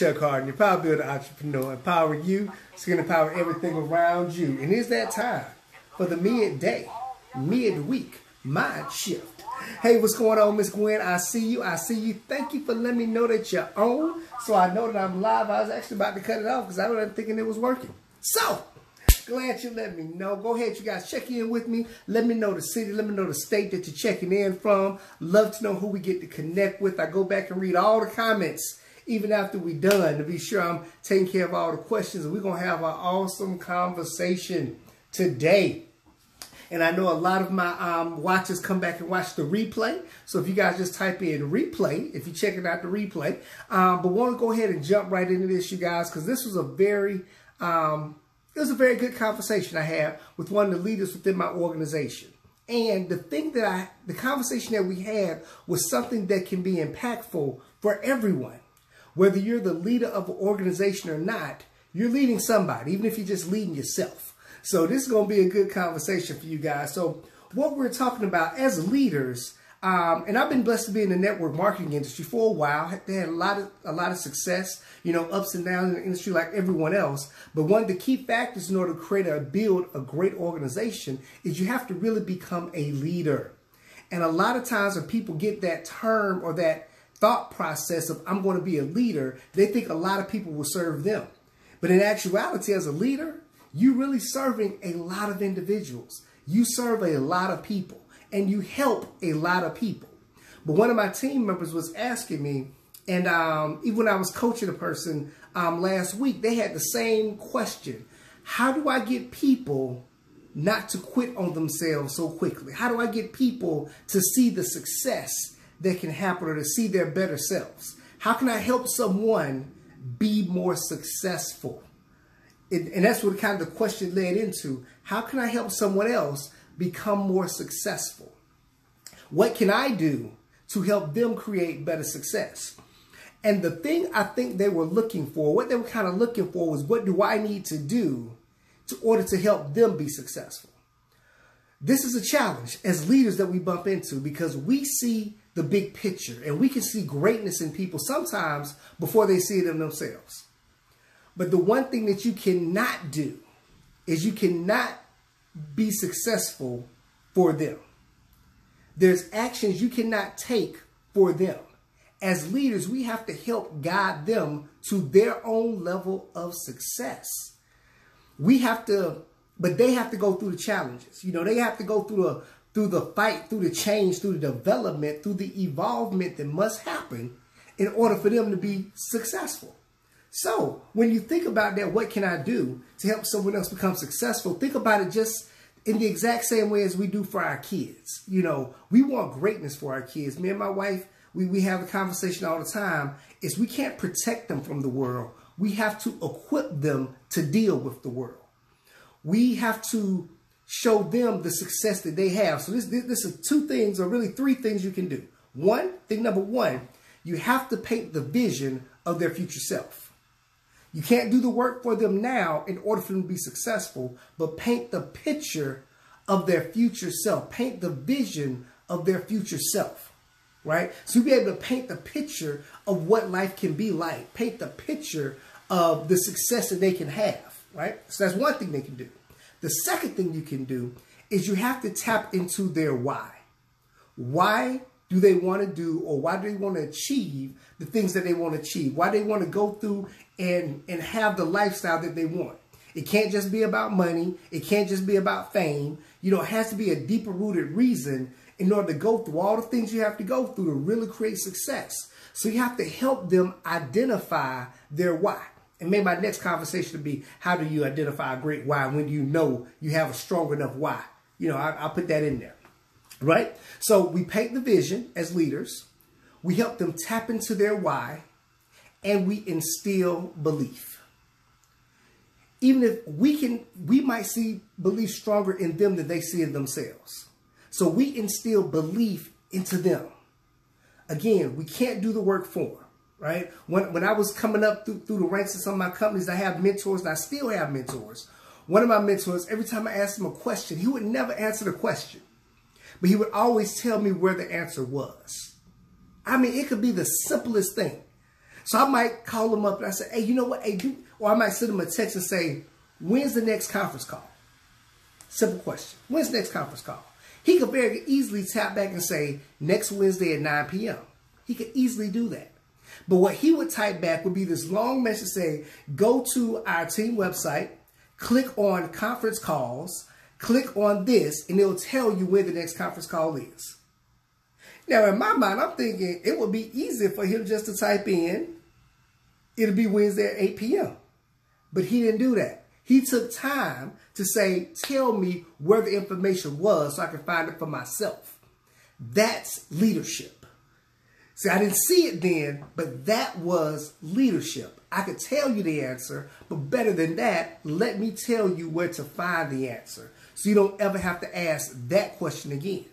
Chuck Hardon, your Power Builder Entrepreneur. Empower you so going to empower everything around you. And it's that time for the midday, midweek mind shift. Hey, what's going on, Miss Gwen? I see you. I see you. Thank you for letting me know that you're on. So I know that I'm live. I was actually about to cut it off because I wasn't thinking it was working. So, glad you let me know. Go ahead, you guys, check in with me. Let me know the city. Let me know the state that you're checking in from. Love to know who we get to connect with. I go back and read all the comments even after we done to be sure I'm taking care of all the questions. We're going to have an awesome conversation today. And I know a lot of my um, watchers come back and watch the replay. So if you guys just type in replay, if you're checking out the replay, um, but want to go ahead and jump right into this, you guys, because this was a very, um, it was a very good conversation I had with one of the leaders within my organization. And the thing that I, the conversation that we had was something that can be impactful for everyone. Whether you're the leader of an organization or not, you're leading somebody, even if you're just leading yourself. So this is going to be a good conversation for you guys. So what we're talking about as leaders, um, and I've been blessed to be in the network marketing industry for a while. They had a lot of a lot of success, you know, ups and downs in the industry like everyone else. But one of the key factors in order to create or build a great organization is you have to really become a leader. And a lot of times when people get that term or that thought process of I'm going to be a leader, they think a lot of people will serve them. But in actuality, as a leader, you're really serving a lot of individuals. You serve a lot of people and you help a lot of people. But one of my team members was asking me, and um, even when I was coaching a person um, last week, they had the same question. How do I get people not to quit on themselves so quickly? How do I get people to see the success that can happen or to see their better selves? How can I help someone be more successful? and that's what kind of the question led into. How can I help someone else become more successful? What can I do to help them create better success? And the thing I think they were looking for, what they were kind of looking for was what do I need to do to order to help them be successful? This is a challenge as leaders that we bump into because we see the big picture and we can see greatness in people sometimes before they see it in themselves. But the one thing that you cannot do is you cannot be successful for them. There's actions you cannot take for them. As leaders, we have to help guide them to their own level of success. We have to, but they have to go through the challenges. You know, they have to go through the through the fight, through the change, through the development, through the evolvement that must happen in order for them to be successful. So when you think about that, what can I do to help someone else become successful? Think about it just in the exact same way as we do for our kids. You know, we want greatness for our kids. Me and my wife, we, we have a conversation all the time, is we can't protect them from the world. We have to equip them to deal with the world. We have to show them the success that they have. So this, this, this is two things, or really three things you can do. One, thing number one, you have to paint the vision of their future self. You can't do the work for them now in order for them to be successful, but paint the picture of their future self. Paint the vision of their future self, right? So you'll be able to paint the picture of what life can be like. Paint the picture of the success that they can have, right? So that's one thing they can do. The second thing you can do is you have to tap into their why. Why do they want to do or why do they want to achieve the things that they want to achieve? Why they want to go through and, and have the lifestyle that they want. It can't just be about money. It can't just be about fame. You know, it has to be a deeper rooted reason in order to go through all the things you have to go through to really create success. So you have to help them identify their why. And maybe my next conversation will be how do you identify a great why when you know you have a strong enough why? You know, I, will put that in there. Right? So we paint the vision as leaders. We help them tap into their why and we instill belief. Even if we can, we might see belief stronger in them than they see in themselves. So we instill belief into them. Again, we can't do the work for them, right? When, when I was coming up through, through the ranks of some of my companies, I have mentors and I still have mentors. One of my mentors, every time I asked him a question, he would never answer the question, but he would always tell me where the answer was. I mean, it could be the simplest thing. So I might call him up and I say, hey, you know what? Hey, do, or I might send him a text and say, when's the next conference call? Simple question. When's the next conference call? He could very easily tap back and say, next Wednesday at 9 p.m. He could easily do that. But what he would type back would be this long message saying, go to our team website, click on conference calls, click on this, and it'll tell you where the next conference call is. Now, in my mind, I'm thinking it would be easier for him just to type in, it'll be Wednesday at 8 p.m. But he didn't do that. He took time to say, tell me where the information was so I can find it for myself. That's leadership. See, I didn't see it then, but that was leadership. I could tell you the answer, but better than that, let me tell you where to find the answer so you don't ever have to ask that question again.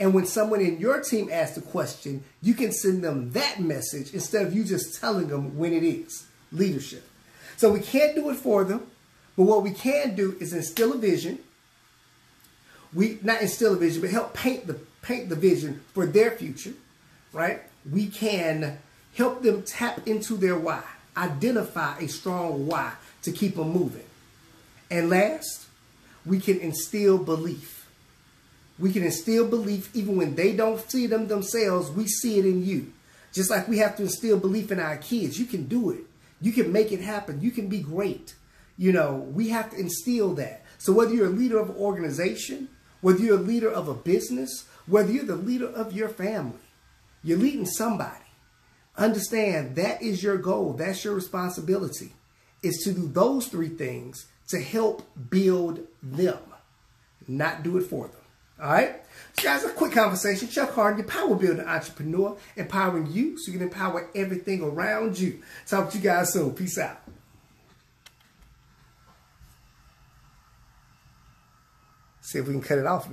And when someone in your team asks a question, you can send them that message instead of you just telling them when it is. Leadership. So we can't do it for them, but what we can do is instill a vision. We not instill a vision, but help paint the paint the vision for their future, right? We can help them tap into their why, identify a strong why to keep them moving. And last, we can instill belief. We can instill belief even when they don't see them themselves, we see it in you. Just like we have to instill belief in our kids. You can do it. You can make it happen. You can be great. You know, we have to instill that. So whether you're a leader of an organization, whether you're a leader of a business, whether you're the leader of your family, you're leading somebody. Understand that is your goal. That's your responsibility is to do those three things to help build them, not do it for them. All right? So guys, a quick conversation. Chuck Hardon, your power building entrepreneur, empowering you so you can empower everything around you. Talk to you guys soon. Peace out. See if we can cut it off.